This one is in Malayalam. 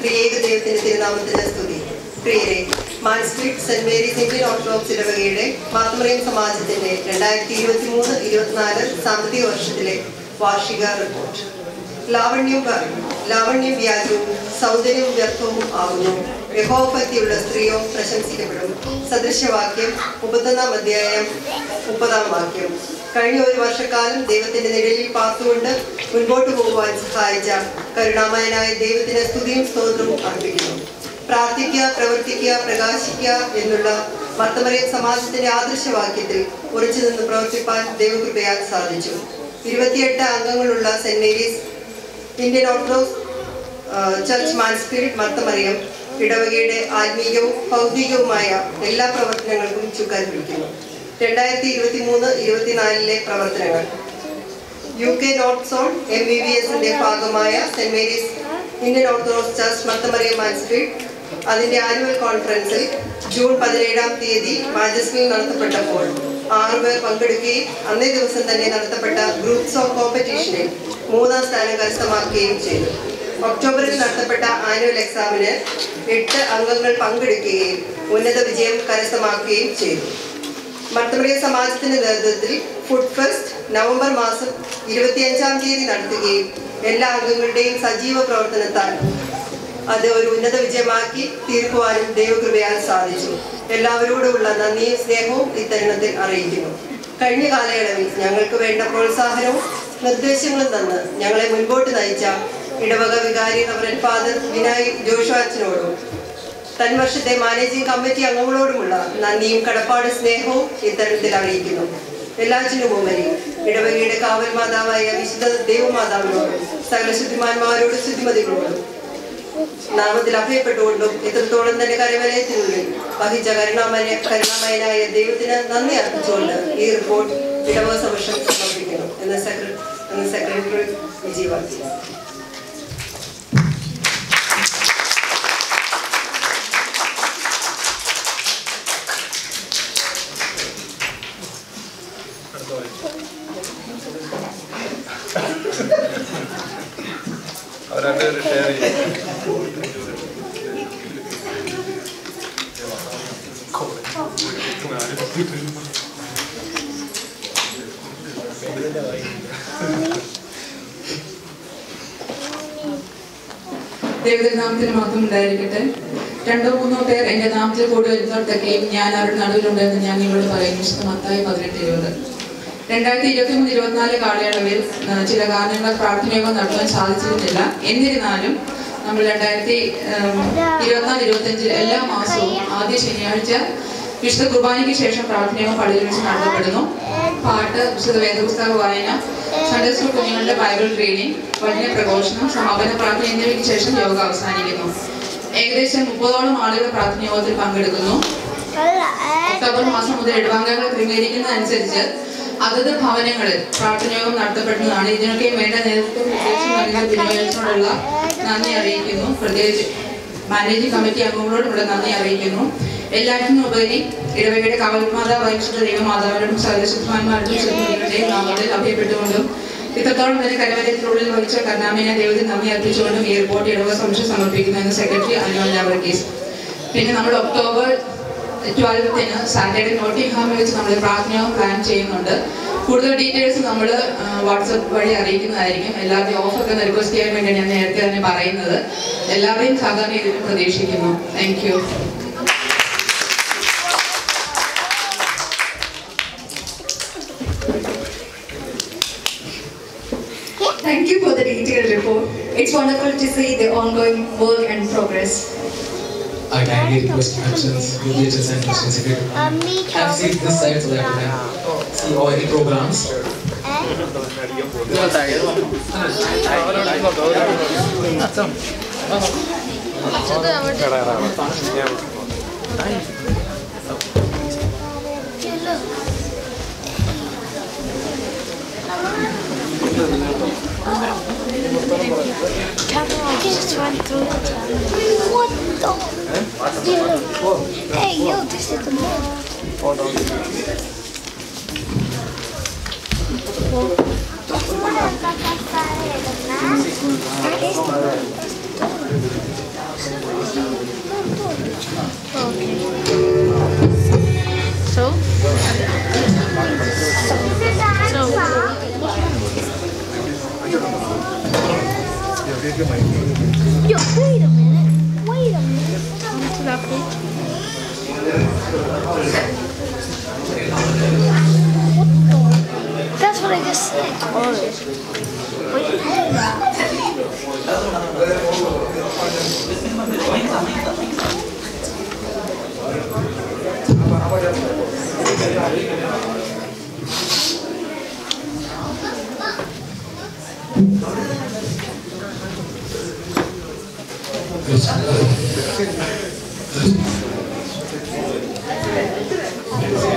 ക്രിയേക ദൈവത്തിന്റെ തിരുനാമത്തിന്റെ സ്തുതി. പ്രിയരെ മാൻസ്ട്രീറ്റ് സെന്റ് മേരീസ് ഇന്ത്യൻ ഓർത്തഡോക്സ് ഇടവകയുടെ മാത്തമറിയം സമാജത്തിന്റെ രണ്ടായിരത്തി ഇരുപത്തി മൂന്ന് ഇരുപത്തിനാല് സാമ്പത്തിക വർഷത്തിലെ വാർഷിക റിപ്പോർട്ട്. ലാവണ്യം ലാവണ്യം വ്യാജവും സൗന്ദര്യം വ്യർത്ഥവും ആകുന്നു. യഹോഭക്തിയുള്ള സ്ത്രീയോ പ്രശംസിക്കപ്പെടും. സദൃശവാക്യം മുപ്പത്തൊന്നാം അധ്യായം മുപ്പതാം വാക്യം. കഴിഞ്ഞ ഒരു വർഷക്കാലം ദൈവത്തിന്റെ നിഴലിൽ പാർത്തുകൊണ്ട് മുൻപോട്ട് പോകുവാൻ സഹായിച്ച കരുണാമയനായ ദൈവത്തിന് സ്തുതിയും സ്തോത്രവും അർപ്പിക്കുന്നു. പ്രാർത്ഥിക്കുക പ്രവർത്തിക്കുക പ്രകാശിക്കുക എന്നുള്ള വർത്തമറിയ സമാജത്തിന്റെ ആദർശവാക്യത്തിൽ ഉറച്ചു നിന്ന് പ്രവർത്തിപ്പാൻ ദൈവകൃപയാൽ സാധിച്ചു. ഇരുപത്തിയെട്ട് അംഗങ്ങളുള്ള saint Mary's Indian Orthodox church മാൻസ്പിരിറ്റ് മത്തമറിയം ഇടവകയുടെ ആത്മീയവും ഭൗതികവുമായ എല്ലാ പ്രവർത്തനങ്ങൾക്കും ചുക്കാൻ പിടിക്കുന്നു. രണ്ടായിരത്തി ഇരുപത്തി മൂന്ന് ഇരുപത്തിനാലിലെ പ്രവർത്തനങ്ങൾ. U K north zone M B B എസിന്റെ ഭാഗമായ saint Mary's Indian Orthodox church മത്തമറിയം മാൻസ്പിരിറ്റ് അതിന്റെ ആനുവൽ കോൺഫറൻസിൽ ജൂൺ പതിനേഴാം തീയതി മാഞ്ചസ്റ്ററിൽ നടത്തപ്പെട്ടപ്പോൾ ആറുപേർ പങ്കെടുക്കുകയും അന്നേ ദിവസം തന്നെ നടത്തപ്പെട്ട ഗ്രൂപ്പ്സ് ഓഫ് കോമ്പറ്റീഷനിൽ മൂന്നാം സ്ഥാനം കരസ്ഥമാക്കുകയും ചെയ്തു. ഒക്ടോബറിൽ നടത്തപ്പെട്ട ആനുവൽ എക്സാമിന് എട്ട് അംഗങ്ങൾ പങ്കെടുക്കുകയും ഉന്നത വിജയം കരസ്ഥമാക്കുകയും ചെയ്തു. മർത്തമറിയ സമാജത്തിന്റെ നേതൃത്വത്തിൽ ഫുഡ് ഫെസ്റ്റ് നവംബർ മാസം ഇരുപത്തിയഞ്ചാം തീയതി നടത്തുകയും എല്ലാ അംഗങ്ങളുടെയും സജീവ പ്രവർത്തനത്താൽ അത് ഒരു ഉന്നത വിജയമാക്കി തീർക്കുവാനും ദൈവകൃപയാൽ സാധിച്ചു. എല്ലാവരോടുമുള്ള നന്ദിയും സ്നേഹവും ഇത്തരുണത്തിൽ അറിയിക്കുന്നു. കഴിഞ്ഞ കാലയളവിൽ ഞങ്ങൾക്ക് വേണ്ട പ്രോത്സാഹനവും നിർദ്ദേശങ്ങളും തന്ന് ഞങ്ങളെ മുൻപോട്ട് നയിച്ച ഇടവക വികാരി റവറൻ ഫാദർ വിനായ് ജോഷുവാച്ചനോടും തൻവർഷത്തെ മാനേജിംഗ് കമ്മിറ്റി അംഗങ്ങളോടുമുള്ള നന്ദിയും കടപ്പാട് സ്നേഹവും ഇത്തരത്തിൽ അറിയിക്കുന്നു. എല്ലാറ്റിനുമുപരി ഇടവകയുടെ കാവൽ മാതാവായ വിശുദ്ധ ദേവമാതാവിനോടും സകല ശുദ്ധിമാന്മാരോടും ശുദ്ധിമതികളോടും നാമത്തിൽ അഭയപ്പെട്ടുകൊണ്ടും എത്രത്തോളം തന്നെ കരവലയത്തിനുള്ളിൽ വഹിച്ച കരുണാമയ കരുണാമയനായ ദൈവത്തിന് നന്ദി അർപ്പിച്ചുകൊണ്ട് ഈ റിപ്പോർട്ട് ഇടവക സമക്ഷം സമർപ്പിക്കുന്നു. എന്ന് സെക്രട്ടറി സെക്രട്ടറി വിജയവാസി അവരുടെ ഷെയർ ചെയ്യും. ദൈവത്തിന്റെ നാമത്തിന് മാത്രം ഉണ്ടായിരിക്കട്ടെ. രണ്ടോ മൂന്നോ പേർ എന്റെ നാമത്തിൽ കൂടി വരുന്നിടത്തൊക്കെയും ഞാൻ അവരുടെ നടുവിലുണ്ടെന്ന് ഞാൻ നിങ്ങളോട് പറയുന്നു. മത്തായി പതിനെട്ട് ഇരുപത്. രണ്ടായിരത്തി ഇരുപത്തി മൂന്ന് ഇരുപത്തിനാല് കാലയളവിൽ ചില കാരണങ്ങൾ പ്രാർത്ഥനയോഗം നടത്താൻ സാധിച്ചിരുന്നില്ല. എന്നിരുന്നാലും നമ്മൾ രണ്ടായിരത്തി ഇരുപത്തിനാല് ഇരുപത്തഞ്ചിൽ എല്ലാ മാസവും ആദ്യ ശനിയാഴ്ച വിശുദ്ധ കുർബാനയ്ക്ക് ശേഷം പ്രാർത്ഥനയോഗം പള്ളിയിൽ വെച്ച് നടത്തപ്പെടുന്നു. പാട്ട് വിശുദ്ധ വേദപുസ്തക വായന സൺഡേ സ്കൂൾ കുഞ്ഞുങ്ങളുടെ ബൈബിൾ റീഡിംഗ് വലിയ പ്രഘോഷണം സമാപന പ്രാർത്ഥന എന്നിവയ്ക്ക് ശേഷം യോഗ അവസാനിക്കുന്നു. ഏകദേശം മുപ്പതോളം ആളുകൾ പ്രാർത്ഥന യോഗത്തിൽ പങ്കെടുക്കുന്നു. ഒക്ടോബർ മാസം മുതൽ ഇടവാംഗങ്ങൾ ക്രമീകരിക്കുന്നതനുസരിച്ച് അതത് ഭവനങ്ങളിൽ പ്രാർത്ഥനയോഗം നടത്തപ്പെടുന്നതാണ്. ഇതിനൊക്കെ വേണ്ട നേതൃത്വം നന്ദി അറിയിക്കുന്നു. പ്രത്യേകിച്ച് മാനേജിംഗ് കമ്മിറ്റി അംഗങ്ങളോടുള്ള നന്ദി അറിയിക്കുന്നു. എല്ലാറ്റിനും ഉപരി ഇടവകയുടെ കാവൽമാതാ വിശുദ്ധ ദൈവമാതാവിനോടും സർവശുദ്ധമാന്മാരോടും ശുദ്ധികളുടെയും നാമത്തിൽ അഭയപ്പെട്ടുകൊണ്ടും ഇത്രത്തോളം തന്നെ കരവരത്തിനുള്ളിൽ വഹിച്ച കർണാമേന ദൈവത്തിന് നന്ദി അർപ്പിച്ചുകൊണ്ടും എയർപോർട്ട് റിപ്പോർട്ട് ഇടവക സംശയം സമർപ്പിക്കുന്നതെന്ന് സെക്രട്ടറി അനുമതി പിന്നെ നമ്മൾ ഒക്ടോബർ ട്വൽത്തിന് സാറ്റർഡേ നോട്ടിംഗ്ഹാമിൽ വെച്ച് നമ്മൾ പ്രാർത്ഥന പ്ലാൻ ചെയ്യുന്നുണ്ട്. കൂടുതൽ ഡീറ്റെയിൽസ് നമ്മൾ വാട്സപ്പ് വഴി അറിയിക്കുന്നതായിരിക്കും. എല്ലാവരുടെയും ഓഫറൊക്കെ റിക്വസ്റ്റ് ചെയ്യാൻ വേണ്ടി ഞാൻ നേരത്തെ തന്നെ പറയുന്നത്. എല്ലാവരെയും സാധാരണ ഇതിൽ പ്രതീക്ഷിക്കുന്നു. Thank you Thank you for the detailed report. It's wonderful to see the ongoing work and progress. I can get which options? You get your 10 questions if you Have seen this side to left now. See all any programs. Camera just went through the channel. 好的 Thank you.